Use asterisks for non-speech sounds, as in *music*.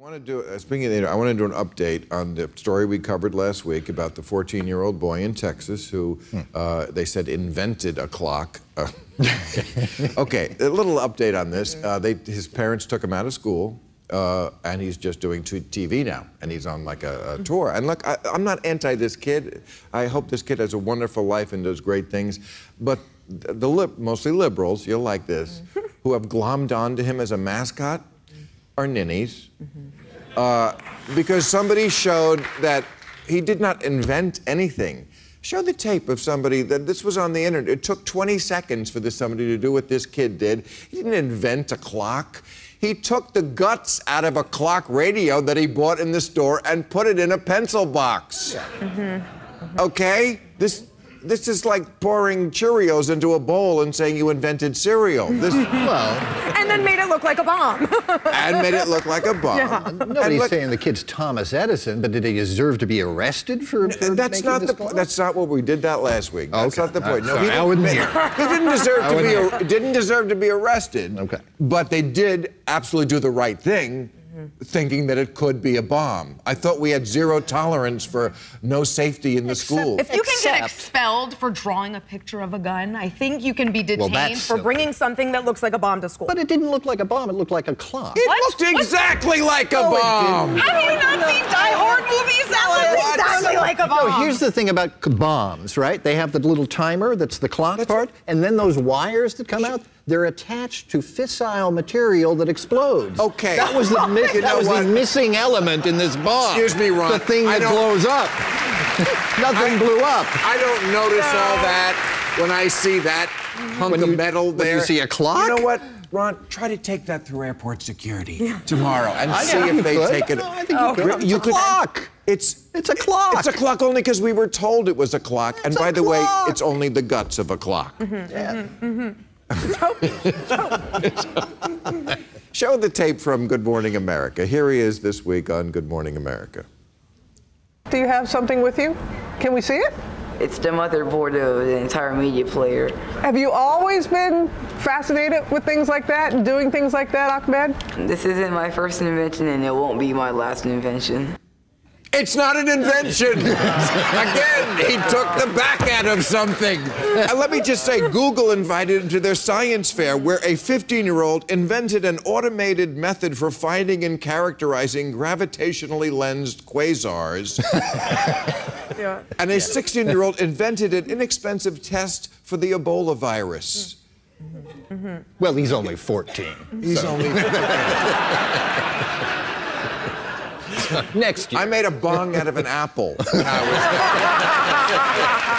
I want to do, uh, speaking of the, I want to do an update on the story we covered last week about the 14-year-old boy in Texas who uh, they said invented a clock. Uh, *laughs* okay, a little update on this. Uh, they, his parents took him out of school, uh, and he's just doing TV now, and he's on like a, a tour. And look, I, I'm not anti this kid. I hope this kid has a wonderful life and does great things. But the, the lib- mostly liberals, you'll like this, who have glommed onto him as a mascot are ninnies. Uh, because somebody showed that he did not invent anything. Show the tape of somebody that this was on the internet. It took 20 seconds for this somebody to do what this kid did. He didn't invent a clock. He took the guts out of a clock radio that he bought in the store and put it in a pencil box. Okay? This this is like pouring Cheerios into a bowl and saying you invented cereal. This *laughs* Well, and then made it look like a bomb. *laughs* and made it look like a bomb. And nobody's look- saying the kid's Thomas Edison, but did he deserve to be arrested for, for That's not this the. clock? That's not what we did that last week. That's Okay. not the uh, point. I'm No, he. I didn't, wasn't he didn't deserve to be. Didn't deserve to be arrested. Okay. But they did absolutely do the right thing, thinking that it could be a bomb. I thought we had zero tolerance for no safety in the school. If you can get expelled for drawing a picture of a gun, I think you can be detained that's for bringing something that looks like a bomb to school. But it didn't look like a bomb, it looked like a clock. it What? looked What? exactly like a No, bomb. didn't. Have you not seen Die Hard movies? That looks exactly like a bomb. No, here's the thing about bombs, right? They have the little timer that's the clock part, and then those wires that come out, they're attached to fissile material that explodes. Okay. That was the, *laughs* mi- You that know was the missing element in this bomb. Excuse me, Ron. The thing that blows up. *laughs* Nothing blew up. I don't notice all that when I see that hunk When of you- metal when there. you see a clock? You know what, Ron? Try to take that through airport security tomorrow and I see if you they could. take it. No, I think you oh, could. Really? It's a clock. It's It's a clock. It's a clock only because we were told it was a clock. and It's a by the way, it's only the guts of a clock. Mm-hmm, mm-hmm, yeah. Mm-hmm. Show the tape from Good Morning America. Here he is this week on Good Morning America. Do you have something with you? Can we see it? It's the motherboard of the entire media player. Have you always been fascinated with things like that and doing things like that, Ahmed? This isn't my first invention and it won't be my last invention. It's not an invention. *laughs* Again, he took the back end of something. And let me just say, Google invited him to their science fair where a 15 year old invented an automated method for finding and characterizing gravitationally lensed quasars. *laughs* Yeah. And a 16 year old invented an inexpensive test for the Ebola virus. Well, he's only 14. He's only. *laughs* Next year. I made a bong out of an apple. I was- *laughs*